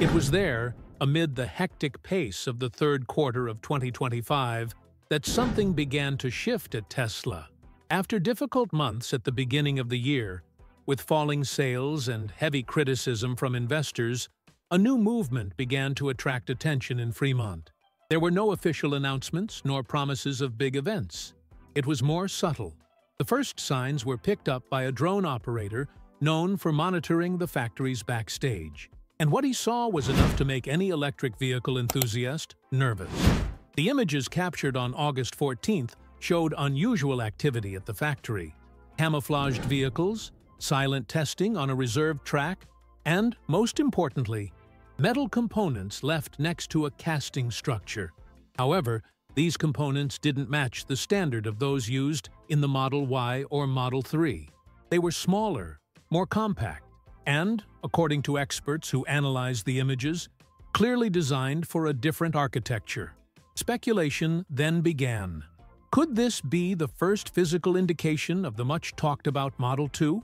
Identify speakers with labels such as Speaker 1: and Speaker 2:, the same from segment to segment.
Speaker 1: It was there, amid the hectic pace of the third quarter of 2025, that something began to shift at Tesla. After difficult months at the beginning of the year, with falling sales and heavy criticism from investors, a new movement began to attract attention in Fremont. There were no official announcements nor promises of big events. It was more subtle. The first signs were picked up by a drone operator known for monitoring the factory's backstage. And what he saw was enough to make any electric vehicle enthusiast nervous. The images captured on August 14th showed unusual activity at the factory. Camouflaged vehicles, silent testing on a reserved track, and, most importantly, metal components left next to a casting structure. However, these components didn't match the standard of those used in the Model Y or Model 3. They were smaller, more compact, and, according to experts who analyzed the images, clearly designed for a different architecture. Speculation then began. Could this be the first physical indication of the much-talked-about Model 2?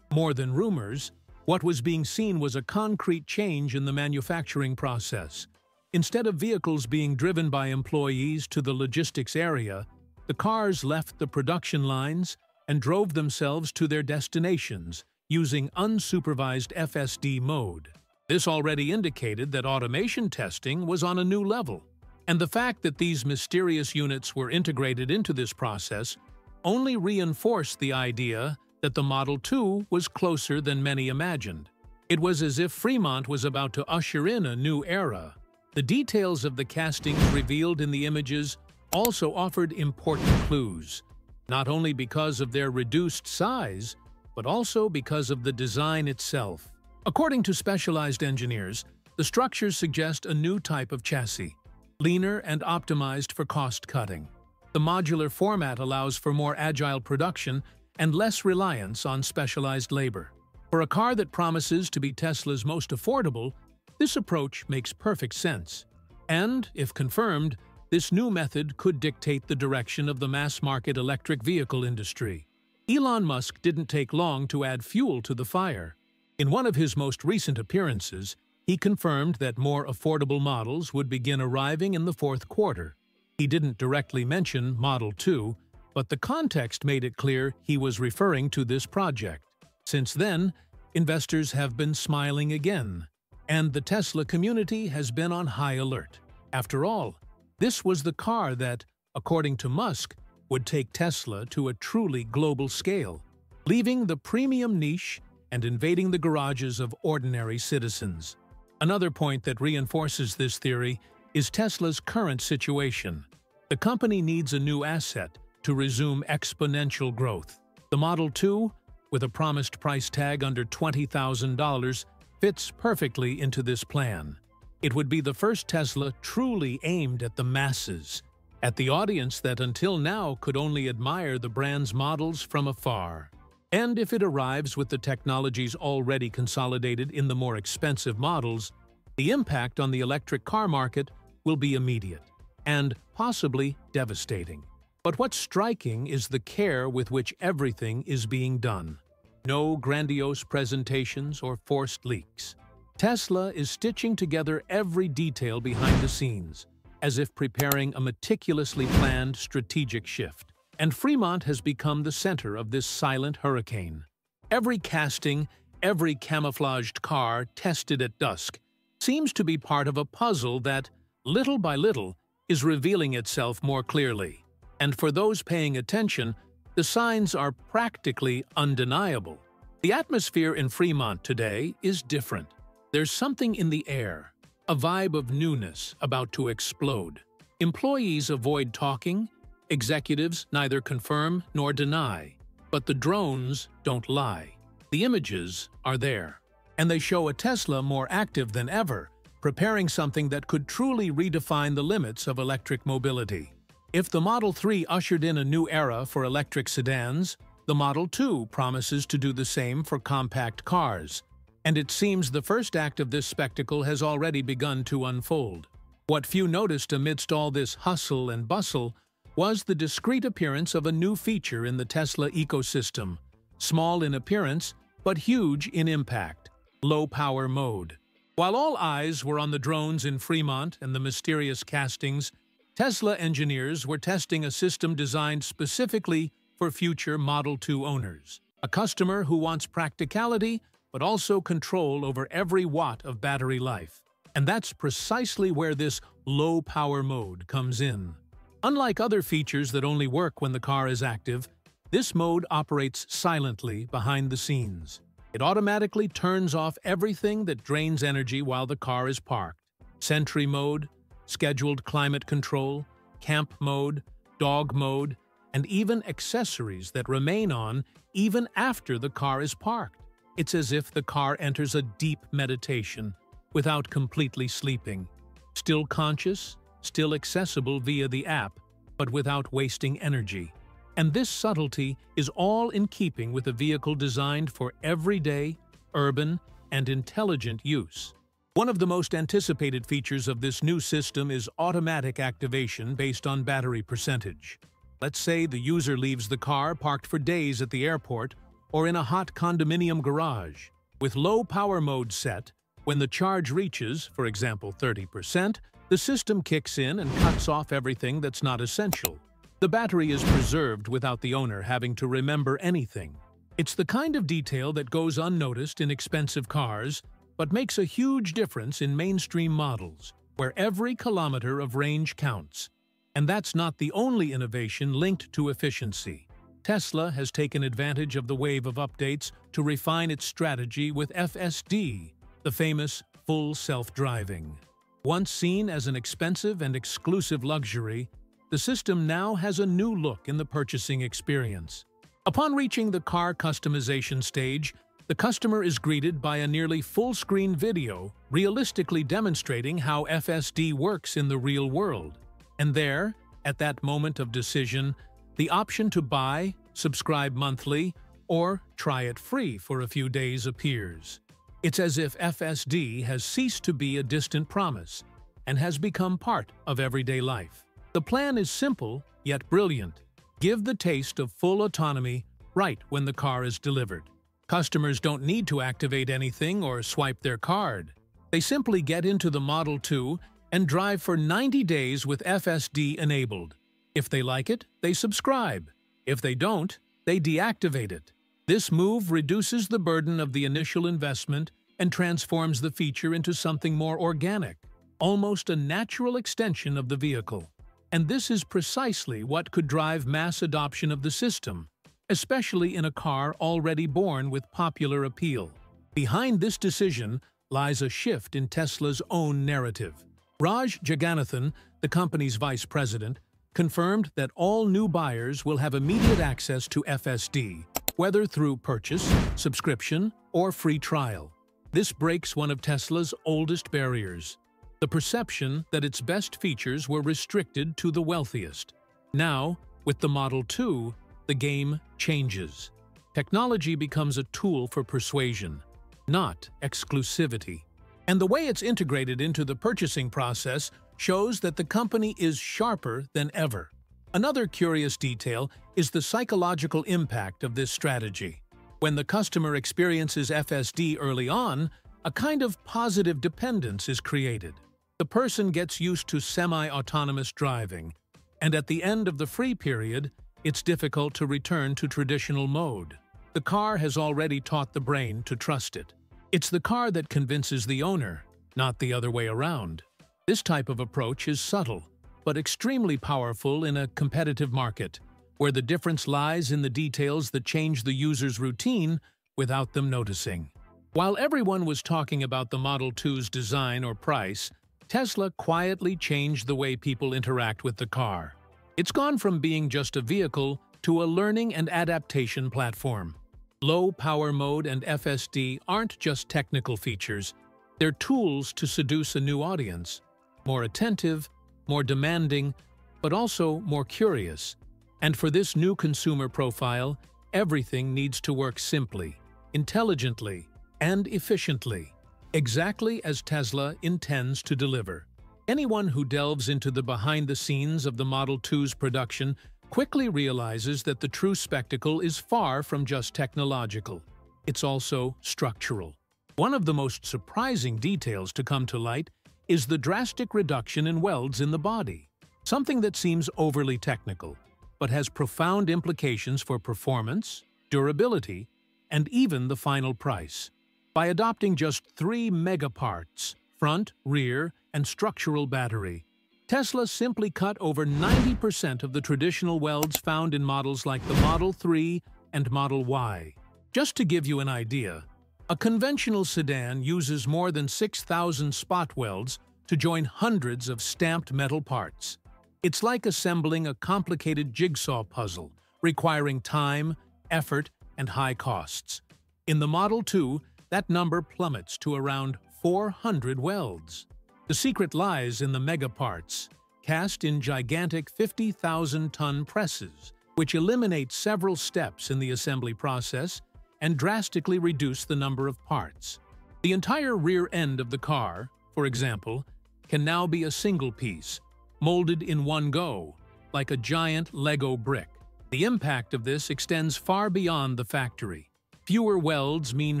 Speaker 1: More than rumors, what was being seen was a concrete change in the manufacturing process. Instead of vehicles being driven by employees to the logistics area, the cars left the production lines and drove themselves to their destinations using unsupervised FSD mode. This already indicated that automation testing was on a new level, and the fact that these mysterious units were integrated into this process only reinforced the idea that the Model 2 was closer than many imagined. It was as if Fremont was about to usher in a new era. The details of the castings revealed in the images also offered important clues, not only because of their reduced size, but also because of the design itself. According to specialized engineers, the structures suggest a new type of chassis, leaner and optimized for cost-cutting. The modular format allows for more agile production and less reliance on specialized labor. For a car that promises to be Tesla's most affordable, this approach makes perfect sense. And, if confirmed, this new method could dictate the direction of the mass-market electric vehicle industry. Elon Musk didn't take long to add fuel to the fire. In one of his most recent appearances, he confirmed that more affordable models would begin arriving in the fourth quarter. He didn't directly mention Model 2, but the context made it clear he was referring to this project. Since then, investors have been smiling again, and the Tesla community has been on high alert. After all, this was the car that, according to Musk, would take Tesla to a truly global scale, leaving the premium niche and invading the garages of ordinary citizens. Another point that reinforces this theory is Tesla's current situation. The company needs a new asset to resume exponential growth. The Model 2, with a promised price tag under $20,000, fits perfectly into this plan. It would be the first Tesla truly aimed at the masses, at the audience that until now could only admire the brand's models from afar. And if it arrives with the technologies already consolidated in the more expensive models, the impact on the electric car market will be immediate and possibly devastating. But what's striking is the care with which everything is being done. No grandiose presentations or forced leaks. Tesla is stitching together every detail behind the scenes, as if preparing a meticulously planned strategic shift. And Fremont has become the center of this silent hurricane. Every casting, every camouflaged car tested at dusk seems to be part of a puzzle that, little by little, is revealing itself more clearly. And for those paying attention, the signs are practically undeniable. The atmosphere in Fremont today is different. There's something in the air, a vibe of newness about to explode. Employees avoid talking, executives neither confirm nor deny, but the drones don't lie. The images are there, and they show a Tesla more active than ever, preparing something that could truly redefine the limits of electric mobility. If the Model 3 ushered in a new era for electric sedans, the Model 2 promises to do the same for compact cars. And it seems the first act of this spectacle has already begun to unfold. What few noticed amidst all this hustle and bustle was the discreet appearance of a new feature in the Tesla ecosystem, small in appearance but huge in impact, low-power mode. While all eyes were on the drones in Fremont and the mysterious castings, Tesla engineers were testing a system designed specifically for future Model 2 owners. A customer who wants practicality, but also control over every watt of battery life. And that's precisely where this low-power mode comes in. Unlike other features that only work when the car is active, this mode operates silently behind the scenes. It automatically turns off everything that drains energy while the car is parked. Sentry mode, scheduled climate control, camp mode, dog mode, and even accessories that remain on even after the car is parked. It's as if the car enters a deep meditation without completely sleeping. Still conscious, still accessible via the app, but without wasting energy. And this subtlety is all in keeping with a vehicle designed for everyday, urban, and intelligent use. One of the most anticipated features of this new system is automatic activation based on battery percentage. Let's say the user leaves the car parked for days at the airport or in a hot condominium garage. With low power mode set, when the charge reaches, for example 30%, the system kicks in and cuts off everything that's not essential. The battery is preserved without the owner having to remember anything. It's the kind of detail that goes unnoticed in expensive cars but makes a huge difference in mainstream models, where every kilometer of range counts. And that's not the only innovation linked to efficiency. Tesla has taken advantage of the wave of updates to refine its strategy with FSD, the famous full self-driving. Once seen as an expensive and exclusive luxury, the system now has a new look in the purchasing experience. Upon reaching the car customization stage, the customer is greeted by a nearly full-screen video realistically demonstrating how FSD works in the real world. And there, at that moment of decision, the option to buy, subscribe monthly, or try it free for a few days appears. It's as if FSD has ceased to be a distant promise and has become part of everyday life. The plan is simple, yet brilliant. Give the taste of full autonomy right when the car is delivered. Customers don't need to activate anything or swipe their card. They simply get into the Model 2 and drive for 90 days with FSD enabled. If they like it, they subscribe. If they don't, they deactivate it. This move reduces the burden of the initial investment and transforms the feature into something more organic, almost a natural extension of the vehicle. And this is precisely what could drive mass adoption of the system, especially in a car already born with popular appeal. Behind this decision lies a shift in Tesla's own narrative. Raj Jegannathan, the company's vice president, confirmed that all new buyers will have immediate access to FSD, whether through purchase, subscription, or free trial. This breaks one of Tesla's oldest barriers, the perception that its best features were restricted to the wealthiest. Now, with the Model 2, the game changes. Technology becomes a tool for persuasion, not exclusivity. And the way it's integrated into the purchasing process shows that the company is sharper than ever. Another curious detail is the psychological impact of this strategy. When the customer experiences FSD early on, a kind of positive dependence is created. The person gets used to semi-autonomous driving, and at the end of the free period, it's difficult to return to traditional mode. The car has already taught the brain to trust it. It's the car that convinces the owner, not the other way around. This type of approach is subtle, but extremely powerful in a competitive market, where the difference lies in the details that change the user's routine without them noticing. While everyone was talking about the Model 2's design or price, Tesla quietly changed the way people interact with the car. It's gone from being just a vehicle to a learning and adaptation platform. Low power mode and FSD aren't just technical features, they're tools to seduce a new audience. More attentive, more demanding, but also more curious. And for this new consumer profile, everything needs to work simply, intelligently, and efficiently, exactly as Tesla intends to deliver. Anyone who delves into the behind-the-scenes of the Model 2's production quickly realizes that the true spectacle is far from just technological. It's also structural. One of the most surprising details to come to light is the drastic reduction in welds in the body, something that seems overly technical, but has profound implications for performance, durability, and even the final price. By adopting just three megaparts, front, rear, and structural battery, Tesla simply cut over 90% of the traditional welds found in models like the Model 3 and Model Y. Just to give you an idea, a conventional sedan uses more than 6,000 spot welds to join hundreds of stamped metal parts. It's like assembling a complicated jigsaw puzzle, requiring time, effort, and high costs. In the Model 2, that number plummets to around 400 welds. The secret lies in the megaparts, cast in gigantic 50,000-ton presses, which eliminate several steps in the assembly process and drastically reduce the number of parts. The entire rear end of the car, for example, can now be a single piece, molded in one go, like a giant Lego brick. The impact of this extends far beyond the factory. Fewer welds mean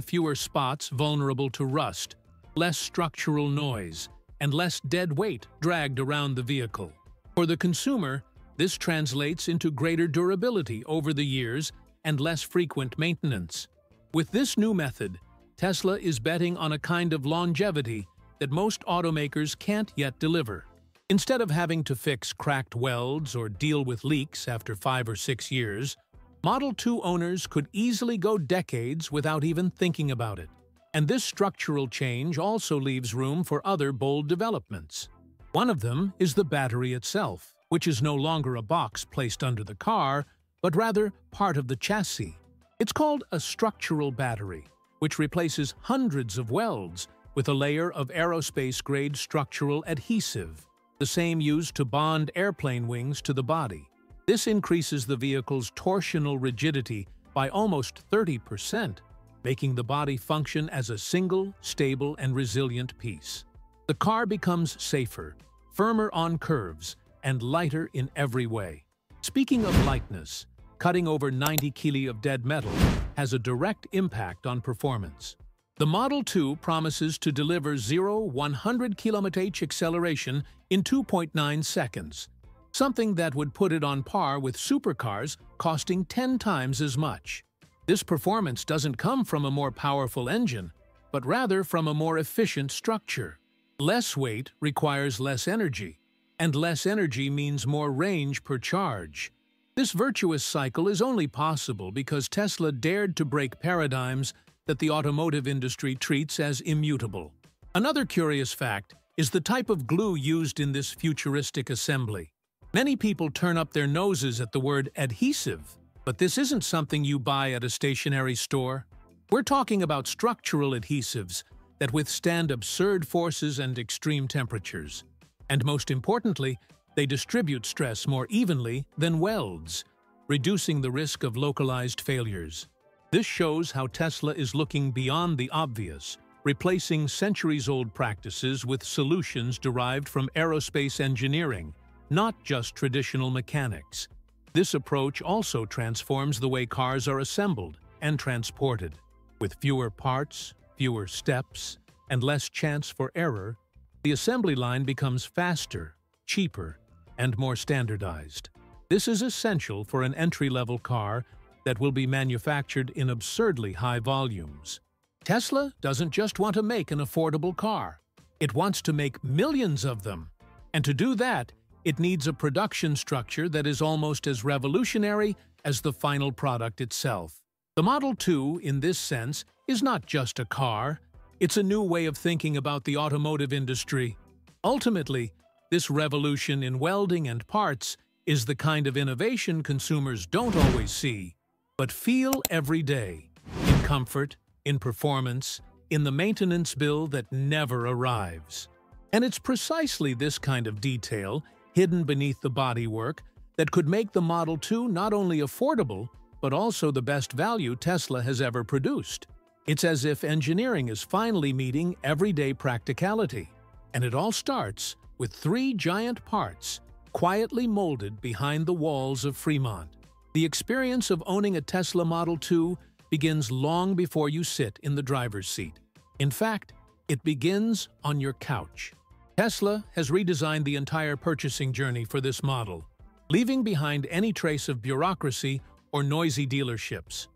Speaker 1: fewer spots vulnerable to rust, less structural noise, and less dead weight dragged around the vehicle. For the consumer, this translates into greater durability over the years and less frequent maintenance. With this new method, Tesla is betting on a kind of longevity that most automakers can't yet deliver. Instead of having to fix cracked welds or deal with leaks after five or six years, Model 2 owners could easily go decades without even thinking about it. And this structural change also leaves room for other bold developments. One of them is the battery itself, which is no longer a box placed under the car, but rather part of the chassis. It's called a structural battery, which replaces hundreds of welds with a layer of aerospace-grade structural adhesive, the same used to bond airplane wings to the body. This increases the vehicle's torsional rigidity by almost 30 percent making the body function as a single, stable, and resilient piece. The car becomes safer, firmer on curves, and lighter in every way. Speaking of lightness, cutting over 90 kg of dead metal has a direct impact on performance. The Model 2 promises to deliver 0 100 km/h acceleration in 2.9 seconds, something that would put it on par with supercars costing 10 times as much. This performance doesn't come from a more powerful engine, but rather from a more efficient structure. Less weight requires less energy, and less energy means more range per charge. This virtuous cycle is only possible because Tesla dared to break paradigms that the automotive industry treats as immutable. Another curious fact is the type of glue used in this futuristic assembly. Many people turn up their noses at the word adhesive, but this isn't something you buy at a stationery store. We're talking about structural adhesives that withstand absurd forces and extreme temperatures. And most importantly, they distribute stress more evenly than welds, reducing the risk of localized failures. This shows how Tesla is looking beyond the obvious, replacing centuries-old practices with solutions derived from aerospace engineering, not just traditional mechanics. This approach also transforms the way cars are assembled and transported. With fewer parts, fewer steps, and less chance for error, the assembly line becomes faster, cheaper, and more standardized. This is essential for an entry-level car that will be manufactured in absurdly high volumes. Tesla doesn't just want to make an affordable car. It wants to make millions of them. And to do that, it needs a production structure that is almost as revolutionary as the final product itself. The Model 2, in this sense, is not just a car, it's a new way of thinking about the automotive industry. Ultimately, this revolution in welding and parts is the kind of innovation consumers don't always see, but feel every day, in comfort, in performance, in the maintenance bill that never arrives. And it's precisely this kind of detail hidden beneath the bodywork that could make the Model 2 not only affordable, but also the best value Tesla has ever produced. It's as if engineering is finally meeting everyday practicality. And it all starts with three giant parts quietly molded behind the walls of Fremont. The experience of owning a Tesla Model 2 begins long before you sit in the driver's seat. In fact, it begins on your couch. Tesla has redesigned the entire purchasing journey for this model, leaving behind any trace of bureaucracy or noisy dealerships.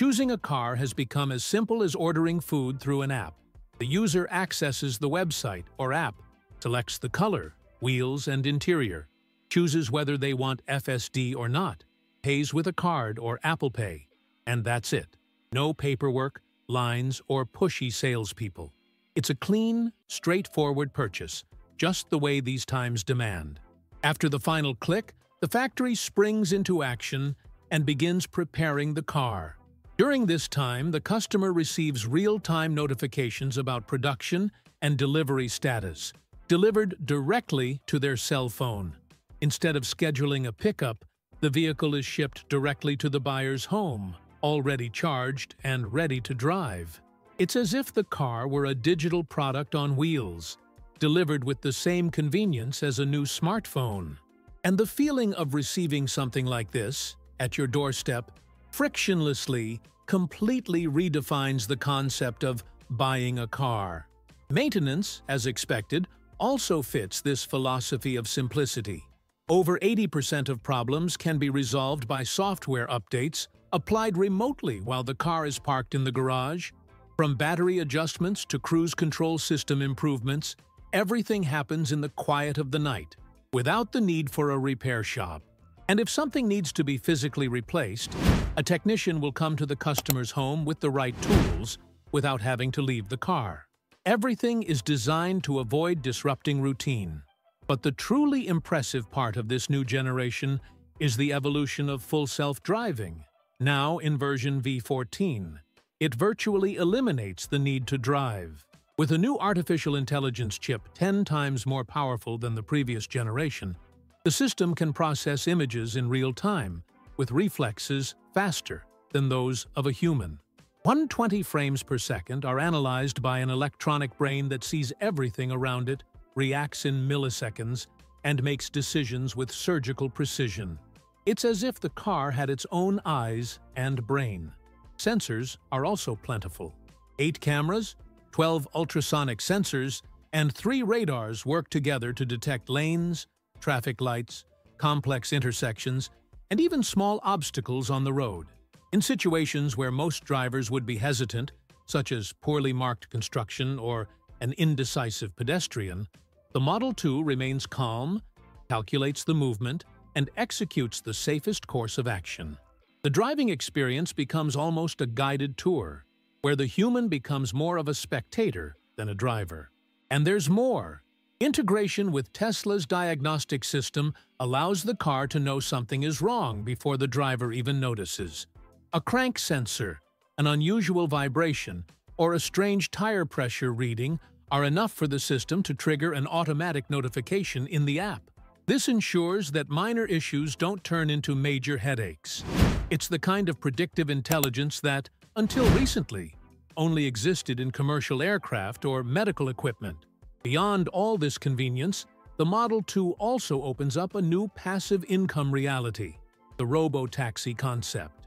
Speaker 1: Choosing a car has become as simple as ordering food through an app. The user accesses the website or app, selects the color, wheels, and interior, chooses whether they want FSD or not, pays with a card or Apple Pay, and that's it. No paperwork, lines, or pushy salespeople. It's a clean, straightforward purchase, just the way these times demand. After the final click, the factory springs into action and begins preparing the car. During this time, the customer receives real-time notifications about production and delivery status, delivered directly to their cell phone. Instead of scheduling a pickup, the vehicle is shipped directly to the buyer's home, already charged and ready to drive. It's as if the car were a digital product on wheels, delivered with the same convenience as a new smartphone. And the feeling of receiving something like this, at your doorstep, frictionlessly, completely redefines the concept of buying a car. Maintenance, as expected, also fits this philosophy of simplicity. Over 80% of problems can be resolved by software updates applied remotely while the car is parked in the garage. From battery adjustments to cruise control system improvements, everything happens in the quiet of the night, without the need for a repair shop. And if something needs to be physically replaced, a technician will come to the customer's home with the right tools without having to leave the car. Everything is designed to avoid disrupting routine. But the truly impressive part of this new generation is the evolution of full self-driving, now in version V14. It virtually eliminates the need to drive. With a new artificial intelligence chip 10 times more powerful than the previous generation, the system can process images in real time, with reflexes faster than those of a human. 120 frames per second are analyzed by an electronic brain that sees everything around it, reacts in milliseconds, and makes decisions with surgical precision. It's as if the car had its own eyes and brain. Sensors are also plentiful. Eight cameras, 12 ultrasonic sensors, and three radars work together to detect lanes, traffic lights, complex intersections, and even small obstacles on the road. In situations where most drivers would be hesitant, such as poorly marked construction or an indecisive pedestrian, the Model 2 remains calm, calculates the movement, and executes the safest course of action. The driving experience becomes almost a guided tour, where the human becomes more of a spectator than a driver. And there's more. Integration with Tesla's diagnostic system allows the car to know something is wrong before the driver even notices. A crank sensor, an unusual vibration, or a strange tire pressure reading are enough for the system to trigger an automatic notification in the app. This ensures that minor issues don't turn into major headaches. It's the kind of predictive intelligence that, until recently, only existed in commercial aircraft or medical equipment. Beyond all this convenience, the Model 2 also opens up a new passive income reality, the robo-taxi concept.